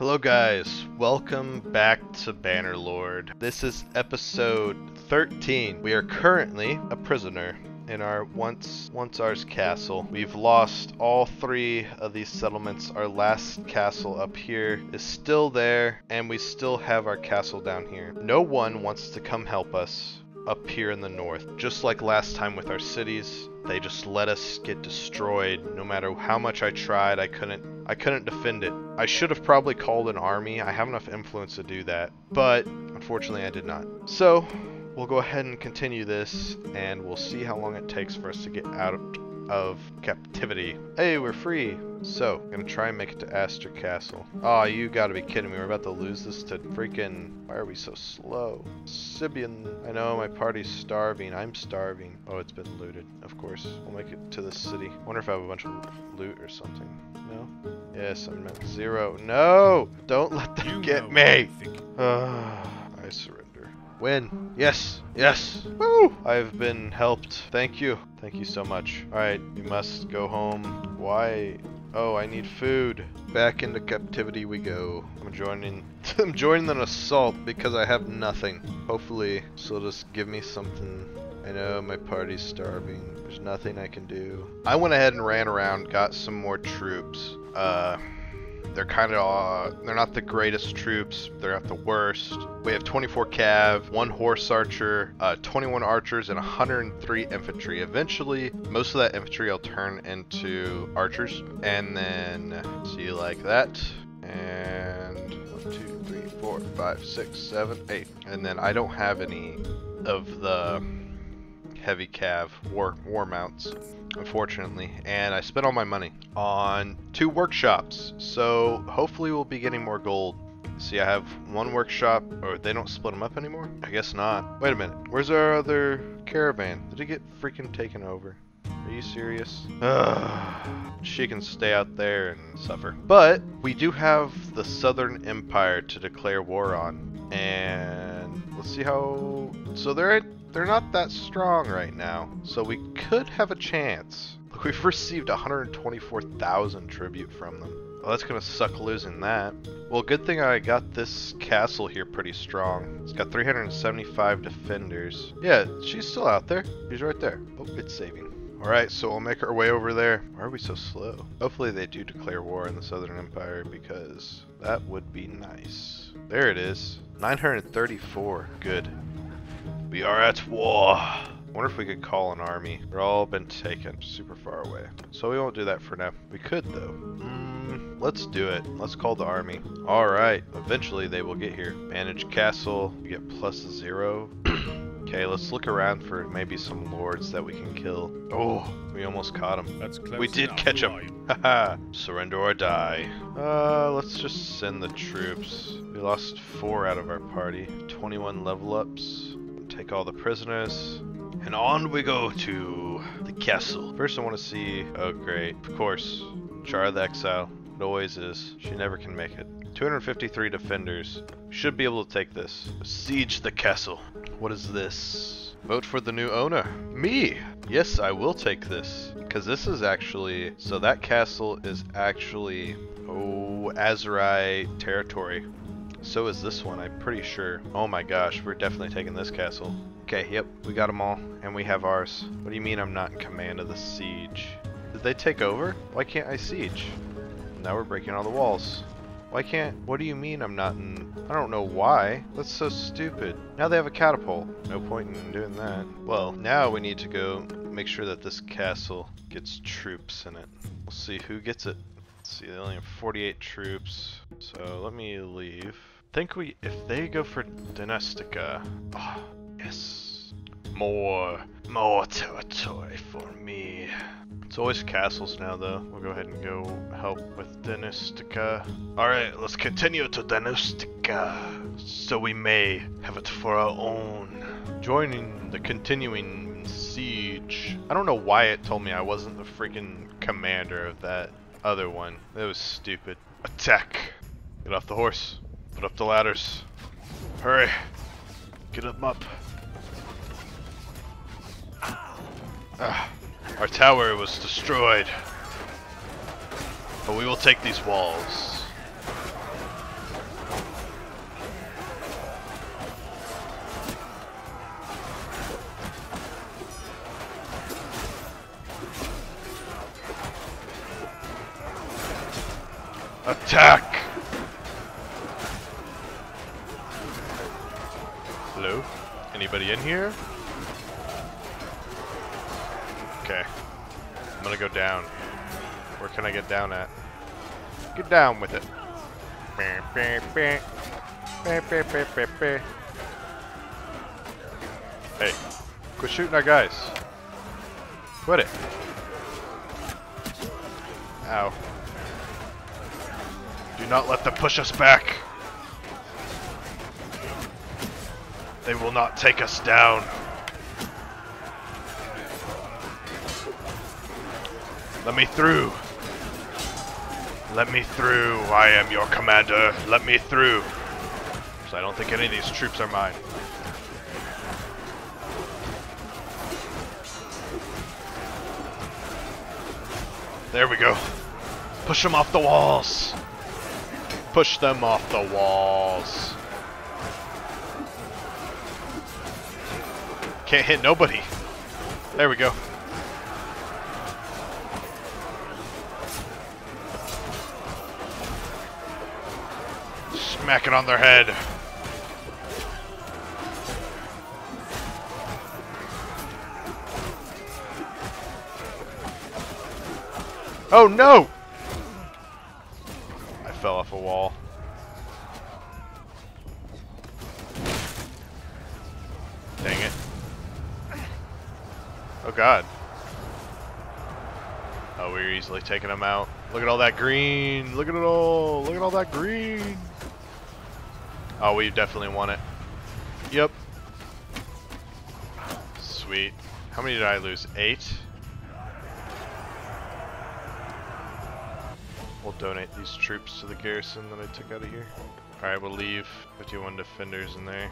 Hello guys, welcome back to Bannerlord. This is episode 13. We are currently a prisoner in our once once ours castle. We've lost all three of these settlements. Our last castle up here is still there and we still have our castle down here. No one wants to come help us up here in the north. Just like last time with our cities, they just let us get destroyed. No matter how much I tried, I couldn't I couldn't defend it. I should have probably called an army. I have enough influence to do that, but unfortunately I did not. So, we'll go ahead and continue this and we'll see how long it takes for us to get out of captivity. Hey, we're free. So, I'm gonna try and make it to Aster Castle. Oh, you gotta be kidding me. We're about to lose this to freaking... Why are we so slow? Sibian. I know, my party's starving. I'm starving. Oh, it's been looted. Of course. We'll make it to the city. Wonder if I have a bunch of loot or something. No? Yes, I'm at zero. No! Don't let them You get me! I. Ah, I surrender. Win. Yes. Yes. Woo! I've been helped. Thank you. Thank you so much. Alright, we must go home. Why? Oh, I need food. Back into captivity we go. I'm joining I'm joining an assault because I have nothing. Hopefully, this will just give me something. I know my party's starving. There's nothing I can do. I went ahead and ran around, got some more troops. Uh they're kind of uh, they're not the greatest troops they're not the worst we have 24 cav one horse archer uh, 21 archers and 103 infantry eventually most of that infantry i'll turn into archers and then see like that and one two three four five six seven eight and then i don't have any of the heavy cav war war mounts unfortunately and i spent all my money on two workshops so hopefully we'll be getting more gold see i have one workshop or they don't split them up anymore i guess not wait a minute where's our other caravan did it get freaking taken over are you serious? Ugh. she can stay out there and suffer. But we do have the Southern Empire to declare war on. And let's see how so they're they're not that strong right now. So we could have a chance. Look, we've received 124,000 tribute from them. Well, that's gonna suck losing that. Well, good thing I got this castle here pretty strong. It's got 375 defenders. Yeah, she's still out there. She's right there. Oh, it's saving. Alright, so we'll make our way over there. Why are we so slow? Hopefully they do declare war in the Southern Empire because that would be nice. There it is. 934. Good. We are at war. Wonder if we could call an army. They're all been taken super far away. So we won't do that for now. We could though. Mm, let's do it. Let's call the army. Alright. Eventually they will get here. Manage castle. We get plus zero. okay, let's look around for maybe some lords that we can kill. Oh, we almost caught him. That's close We did enough, catch him. Haha. Surrender or die. Uh, let's just send the troops. We lost four out of our party. 21 level ups. Take all the prisoners. And on we go to the castle. First I want to see... Oh, great. Of course. Char the Exile. It always is. She never can make it. 253 defenders. Should be able to take this. Siege the castle. What is this? Vote for the new owner. Me! Yes, I will take this. Because this is actually... So that castle is actually... Oh, Aserai territory. So is this one, I'm pretty sure. Oh my gosh, we're definitely taking this castle. Okay, yep, we got them all, and we have ours. What do you mean I'm not in command of the siege? Did they take over? Why can't I siege? Now we're breaking all the walls. Why can't, what do you mean I'm not in, I don't know why. That's so stupid. Now they have a catapult. No point in doing that. Well, now we need to go make sure that this castle gets troops in it. We'll see who gets it. Let's see, they only have 48 troops. So let me leave. Think we, if they go for Danustica, oh, yes. More, more territory for me. It's always castles now though. We'll go ahead and go help with Danustica. Alright, let's continue to Danustica. So we may have it for our own. Joining the continuing siege. I don't know why it told me I wasn't the freaking commander of that other one. That was stupid. Attack! Get off the horse. Put up the ladders. Hurry. Get them up. Ah, our tower was destroyed. But we will take these walls. Attack! Hello? Anybody in here? Okay. I'm gonna go down. Where can I get down at? Get down with it. Hey, quit shooting our guys. Quit it. Ow. Do not let them push us back. They will not take us down. Let me through. Let me through. I am your commander. Let me through. So I don't think any of these troops are mine. There we go. Push them off the walls. Push them off the walls. Can't hit nobody. There we go. Smack it on their head. Oh no! I fell off a wall. Oh god. Oh, we are easily taking them out. Look at all that green. Look at it all. Look at all that green. Oh, we definitely won it. Yep. Sweet. How many did I lose? Eight? We'll donate these troops to the garrison that I took out of here. Alright, we'll leave 51 defenders in there.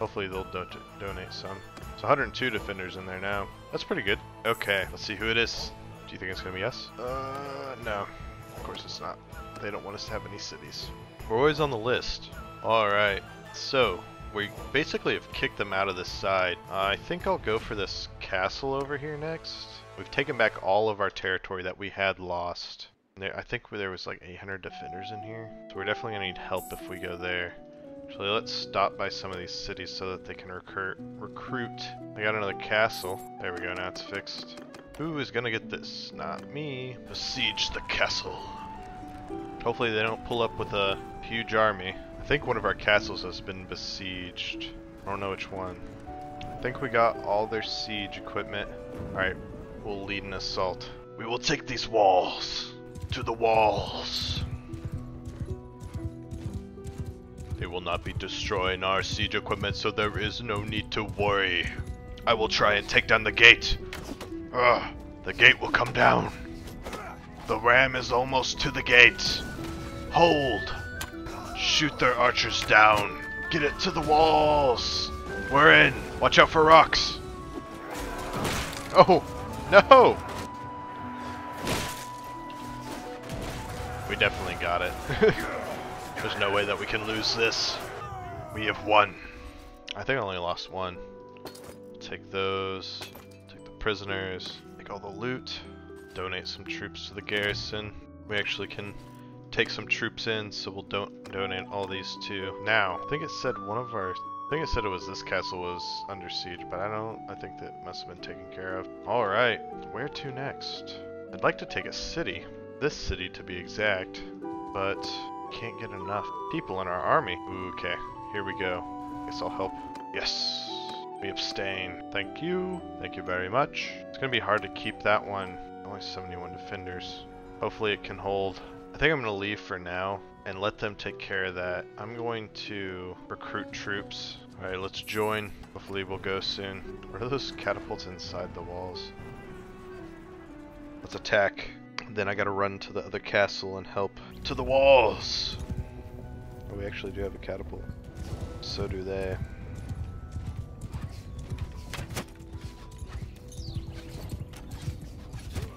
Hopefully they'll do donate some. It's 102 defenders in there now. That's pretty good. Okay, let's see who it is. Do you think it's going to be us? Uh, no. Of course it's not. They don't want us to have any cities. We're always on the list. Alright, so we basically have kicked them out of this side. Uh, I think I'll go for this castle over here next. We've taken back all of our territory that we had lost. There, I think there was like 800 defenders in here. So we're definitely going to need help if we go there. Actually, let's stop by some of these cities so that they can recruit. recruit. I got another castle. There we go, now it's fixed. Who is to get this? Not me. Besiege the castle. Hopefully they don't pull up with a huge army. I think one of our castles has been besieged. I don't know which one. I think we got all their siege equipment. Alright, we'll lead an assault. We will take these walls. To the walls. They will not be destroying our siege equipment, so there is no need to worry. I will try and take down the gate. Ugh, the gate will come down. The ram is almost to the gate. Hold. Shoot their archers down. Get it to the walls. We're in. Watch out for rocks. Oh, no. We definitely got it. There's no way that we can lose this. We have won. I think I only lost one. Take those. Take the prisoners. Take all the loot. Donate some troops to the garrison. We actually can take some troops in, so we'll don't donate all these too. Now, I think it said one of our I think it said it was this castle was under siege, but I don't I think that must have been taken care of. Alright, where to next? I'd like to take a city. This city to be exact, but can't get enough people in our army. Okay, here we go. Guess I'll help. Yes, we abstain. Thank you. Thank you very much. It's gonna be hard to keep that one. Only 71 defenders. Hopefully it can hold. I think I'm gonna leave for now and let them take care of that. I'm going to recruit troops. Alright, let's join. Hopefully we'll go soon. What are those catapults inside the walls? Let's attack. Then I gotta run to the other castle and help. To the walls! Oh, we actually do have a catapult. So do they.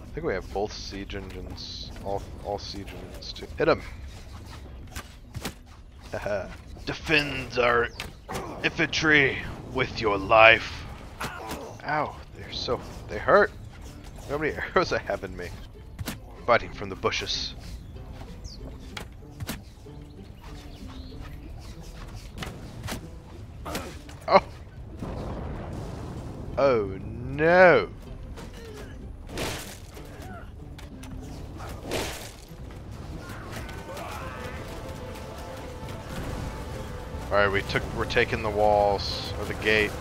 I think we have both siege engines. All, all siege engines too. Hit him! Haha. Defend our infantry with your life. Ow, they're so, they hurt. How many arrows I have in me? Biting from the bushes. Oh! Oh no! Alright, we took we're taking the walls or the gate.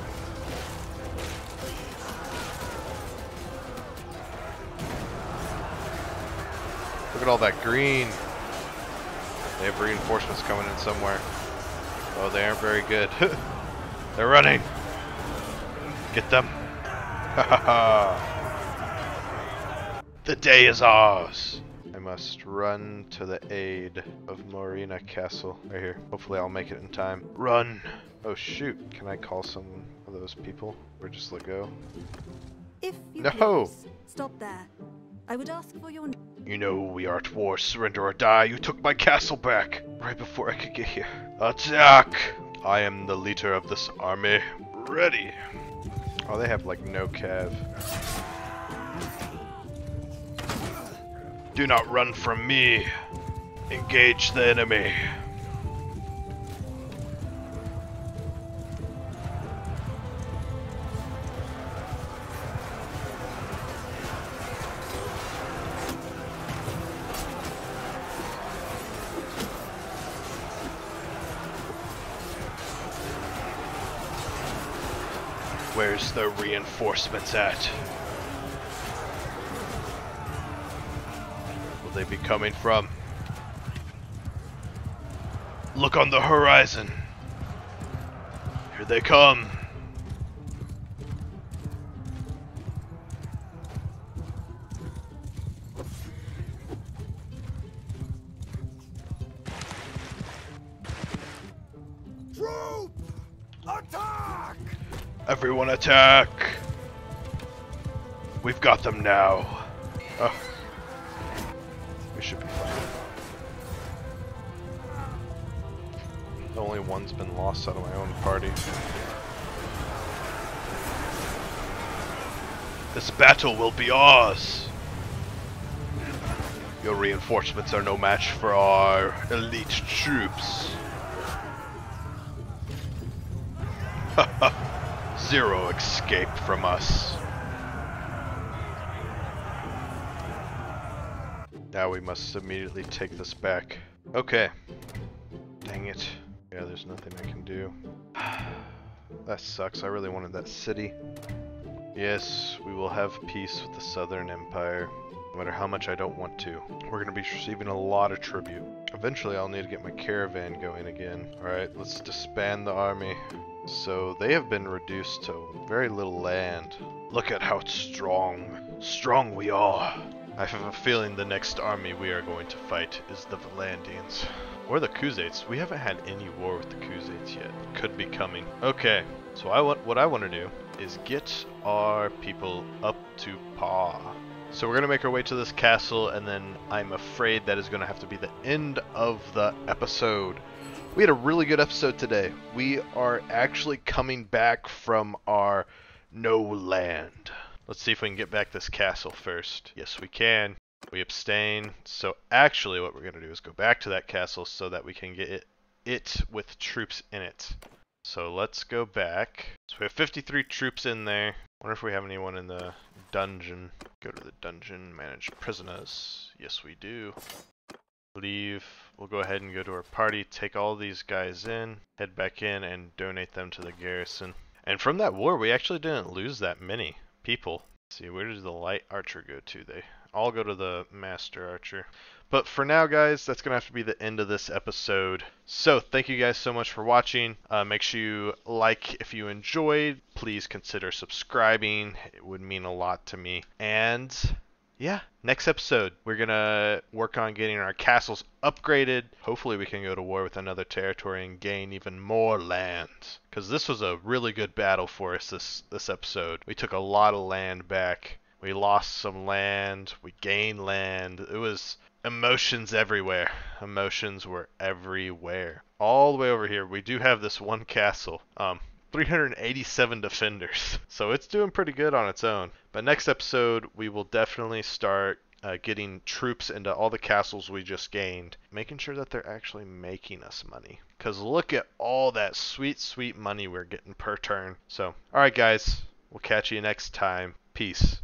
Look at all that green. They have reinforcements coming in somewhere. Oh, they aren't very good. They're running. Get them. the day is ours. I must run to the aid of Marina Castle. Right here. Hopefully I'll make it in time. Run! Oh shoot, can I call some of those people? Or just let go? If you No. please, stop there. I would ask for your You know we are at war, surrender or die. You took my castle back right before I could get here. Attack! I am the leader of this army. Ready. Oh, they have like no cav. Do not run from me. Engage the enemy. Where's the reinforcements at? Will they be coming from? Look on the horizon. Here they come. Everyone attack! We've got them now. Oh. We should be fine. Only one's been lost out of my own party. This battle will be ours! Your reinforcements are no match for our elite troops. Zero escape from us. Now we must immediately take this back. Okay. Dang it. Yeah, there's nothing I can do. that sucks. I really wanted that city. Yes, we will have peace with the Southern Empire. No matter how much I don't want to. We're going to be receiving a lot of tribute. Eventually I'll need to get my caravan going again. Alright, let's disband the army. So they have been reduced to very little land. Look at how strong, strong we are. I have a feeling the next army we are going to fight is the Valandians. Or the Khuzaits. We haven't had any war with the Khuzaits yet. Could be coming. Okay, so I want what I want to do is get our people up to par. So we're going to make our way to this castle, and then I'm afraid that is going to have to be the end of the episode. We had a really good episode today. We are actually coming back from our no land. Let's see if we can get back this castle first. Yes, we can. We abstain. So actually what we're going to do is go back to that castle so that we can get it, it with troops in it. So let's go back. So we have 53 troops in there. wonder if we have anyone in the dungeon. Go to the dungeon, manage prisoners. Yes, we do. Leave. We'll go ahead and go to our party, take all these guys in, head back in, and donate them to the garrison. And from that war, we actually didn't lose that many people. Let's see, where does the light archer go to? They all go to the master archer. But for now, guys, that's going to have to be the end of this episode. So, thank you guys so much for watching. Uh, make sure you like if you enjoyed. Please consider subscribing. It would mean a lot to me. And yeah, next episode, we're going to work on getting our castles upgraded. Hopefully, we can go to war with another territory and gain even more land. Because this was a really good battle for us this, this episode. We took a lot of land back. We lost some land. We gained land. It was emotions everywhere. Emotions were everywhere. All the way over here, we do have this one castle. Um, 387 defenders. So it's doing pretty good on its own. But next episode, we will definitely start uh, getting troops into all the castles we just gained, making sure that they're actually making us money. Because look at all that sweet, sweet money we're getting per turn. So, alright, guys. We'll catch you next time. Peace.